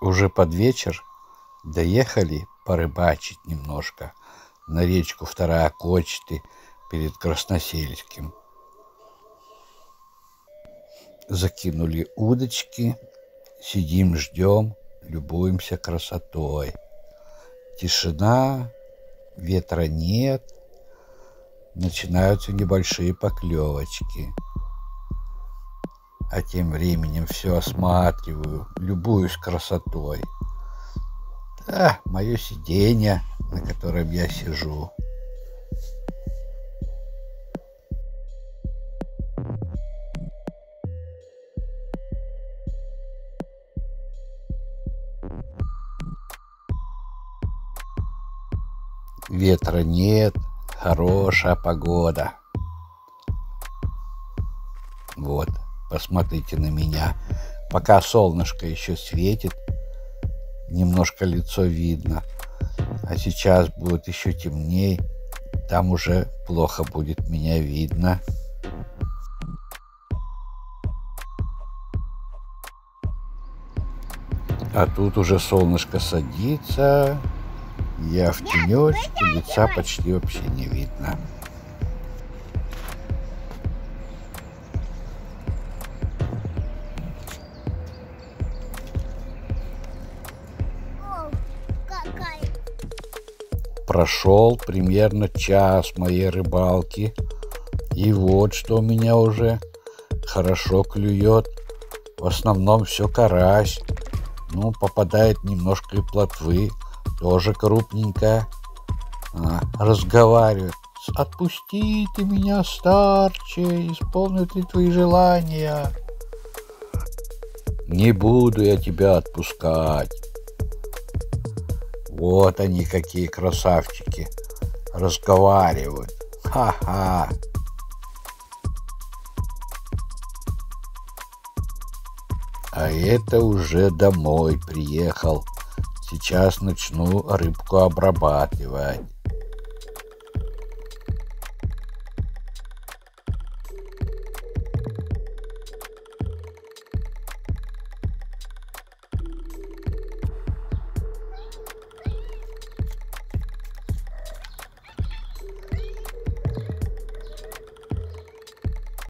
Уже под вечер доехали порыбачить немножко на речку Вторая Кочеты перед Красносельским. Закинули удочки, сидим, ждем, любуемся красотой. Тишина, ветра нет, начинаются небольшие поклевочки. А тем временем все осматриваю, любуюсь красотой. Да, мое сиденье, на котором я сижу. Ветра нет, хорошая погода. Вот, посмотрите на меня. Пока солнышко еще светит, немножко лицо видно. А сейчас будет еще темней, там уже плохо будет меня видно. А тут уже солнышко садится, я в тенечке, лица почти вообще не видно. Прошел примерно час моей рыбалки. И вот что у меня уже хорошо клюет. В основном все карась. Ну, попадает немножко и плотвы тоже крупненькая. А, разговаривает. Отпусти ты меня, старче, исполнят ли твои желания? Не буду я тебя отпускать. Вот они какие красавчики. Разговаривают. Ха-ха. А это уже домой приехал. Сейчас начну рыбку обрабатывать.